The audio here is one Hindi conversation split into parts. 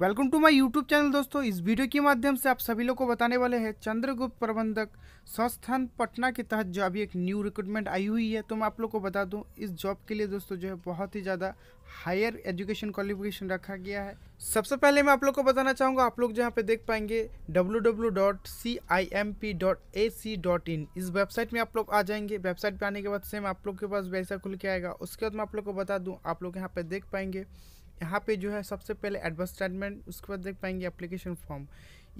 Welcome to my YouTube channel दोस्तों। इस वीडियो के माध्यम से आप सभी लोग को बताने वाले हैं, चंद्रगुप्त प्रबंधक संस्थान पटना के तहत जो अभी एक न्यू रिक्रूटमेंट आई हुई है तो मैं आप लोग को बता दूँ, इस जॉब के लिए दोस्तों जो है बहुत ही ज़्यादा हायर एजुकेशन क्वालिफिकेशन रखा गया है। सबसे पहले मैं आप लोग को बताना चाहूँगा, आप लोग जहाँ पे देख पाएँगे www.cimp.ac.in इस वेबसाइट में आप लोग आ जाएँगे वेबसाइट पे आने के बाद सेम आप लोग के पास वैसा खुल के आएगा। उसके बाद मैं आप लोग को बता दूँ, आप लोग यहाँ पे देख पाएँगे यहाँ पे जो है सबसे पहले एडवर्टाइजमेंट उसके बाद देख पाएँगे एप्लीकेशन फॉर्म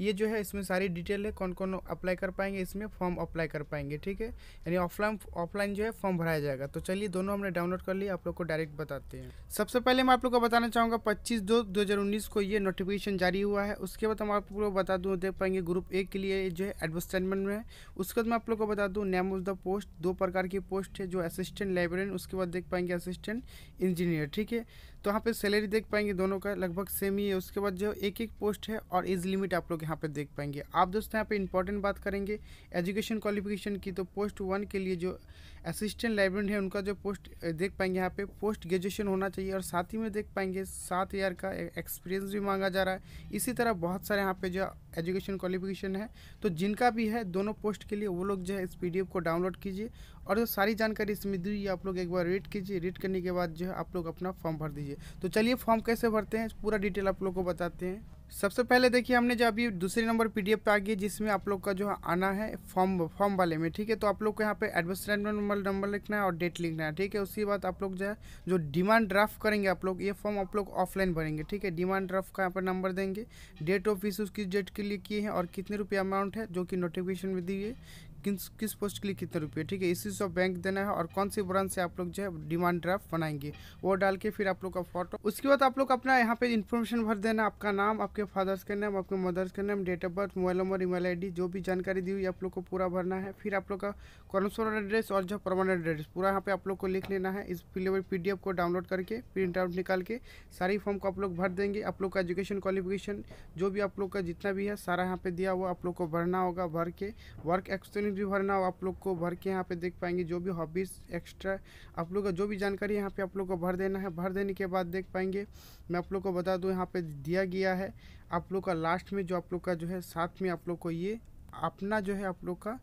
ये जो है, इसमें सारी डिटेल है कौन कौन अप्लाई कर पाएँगे, इसमें फॉर्म अप्लाई कर पाएँगे, ठीक है? यानी ऑफलाइन ऑफलाइन जो है फॉर्म भराया जाएगा। तो चलिए, दोनों हमने डाउनलोड कर लिया, आप लोग को डायरेक्ट बताते हैं। सबसे पहले मैं आप लोग को बताना चाहूँगा, पच्चीस दो दो को ये नोटिफिकेशन जारी हुआ है। उसके बाद हम आप लोग बता दूँ, देख पाएँगे ग्रुप ए के लिए जो है एडवर्टाइजमेंट में। है उसके बाद मैं आप लोग को बता दूँ नेम ऑफ़ द पोस्ट दो प्रकार की पोस्ट है, जो असिस्टेंट लाइब्रेरियन उसके बाद देख पाएँगे असिस्टेंट इंजीनियर ठीक है? तो यहाँ पे सैलरी देख पाएँगे दोनों का, लगभग सेम ही है। उसके बाद जो एक एक पोस्ट है और एज लिमिट आप लोग यहाँ पे देख पाएँगे। आप दोस्तों यहाँ पे इंपॉर्टेंट बात करेंगे एजुकेशन क्वालिफिकेशन की। तो पोस्ट वन के लिए जो असिस्टेंट लाइब्रेरियन है, उनका जो पोस्ट देख पाएँगे यहाँ पे पोस्ट ग्रेजुएशन होना चाहिए और साथ ही में देख पाएँगे सात ईयर का एक्सपीरियंस भी मांगा जा रहा है। इसी तरह बहुत सारे यहाँ पे जो एजुकेशन क्वालिफिकेशन है तो जिनका भी है, दोनों पोस्ट के लिए वो लोग जो है इस पी को डाउनलोड कीजिए और जो सारी जानकारी इसमें दी आप लोग एक बार रीड कीजिए। रीड करने के बाद जो है आप लोग अपना फॉर्म भर दीजिए। तो चलिए फॉर्म कैसे भरते हैं, पूरा डिटेल आप लोग को बताते हैं। सबसे पहले देखिए, हमने जो अभी दूसरे नंबर पीडीएफ पे आ गई जिसमें आप लोग का जो आना है फॉर्म फॉर्म वाले में, ठीक है? तो आप लोग को यहाँ पे एडवर्टाइजमेंट नंबर नंबर लिखना है और डेट लिखना है, ठीक है? उसी बात आप लोग जो है, जो डिमांड ड्राफ्ट करेंगे आप लोग, ये फॉर्म आप लोग ऑफलाइन भरेंगे, ठीक है? डिमांड ड्राफ्ट का यहाँ पर नंबर देंगे, डेट ऑफ़ इशू किस डेट के लिए किए हैं और कितने रुपये अमाउंट है, जो कि नोटिफिकेशन में दी है। किस किस पोस्ट के लिए कितने रुपये ठीक है इसी से बैंक देना है और कौन सी ब्रांच से आप लोग जो है डिमांड ड्राफ्ट बनाएँगे वो डाल के फिर आप लोग का फ़ोटो उसके बाद आप लोग अपना यहाँ पे इन्फॉर्मेशन भर देना आपका नाम आपके फादर्स का नाम आपके मदर्स का नाम date of birth mobile number email ID जो भी जानकारी दी हुई आप लोग को पूरा भरना है फिर आप लोग का कॉन्सोल एड्रेस और जो परमानेंट एड्रेस पूरा यहाँ पे आप लोग को लिख लेना है इस पी को डाउनलोड करके प्रिंट आउट निकाल के सारी फॉर्म को आप लोग भर देंगे आप लोग का एजुकेशन क्वालिफिकेशन जो भी आप लोग का जितना भी है सारा यहाँ पे दिया हुआ आप लोग को भरना होगा भर के वर्क एक्सपीरियंस भी भरना होगा आप लोग को भर के यहाँ पे देख पाएँगे जो भी हॉबीज़ एक्स्ट्रा आप लोग का जो भी जानकारी यहाँ पे आप लोग को भर देना है भर देने के बाद देख पाएँगे मैं आप लोग को बता दूँ यहाँ पे दिया गया है आप लोग का लास्ट में जो आप लोग का जो है साथ में आप लोग को ये अपना जो है आप लोग का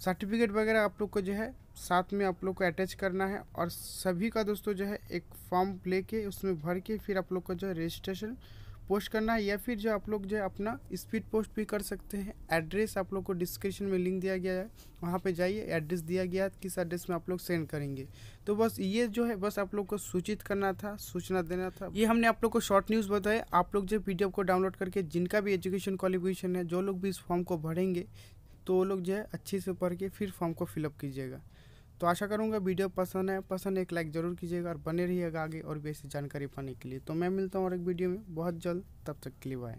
सर्टिफिकेट वगैरह आप लोग को जो है साथ में आप लोग को अटैच करना है और सभी का दोस्तों जो है एक फॉर्म लेके उसमें भर के फिर आप लोग का जो है रजिस्ट्रेशन पोस्ट करना है या फिर जो आप लोग जो है अपना स्पीड पोस्ट भी कर सकते हैं। एड्रेस आप लोग को डिस्क्रिप्शन में लिंक दिया गया है। वहाँ पे जाइए एड्रेस दिया गया है, किस एड्रेस में आप लोग सेंड करेंगे। तो बस ये जो है, बस आप लोग को सूचित करना था, सूचना देना था। ये हमने आप लोग को शॉर्ट न्यूज़ बताया। आप लोग जो पी को डाउनलोड करके जिनका भी एजुकेशन क्वालिफिकेशन है, जो लोग भी इस फॉर्म को भरेंगे तो वो लोग जो है अच्छे से पढ़ के फिर फॉर्म को फिलअप कीजिएगा। तो आशा करूँगा वीडियो पसंद है। पसंद एक लाइक ज़रूर कीजिएगा और बने रहिएगा आगे और भी ऐसी जानकारी पाने के लिए। तो मैं मिलता हूँ और एक वीडियो में। बहुत जल्द, तब तक के लिए बाय